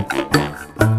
Música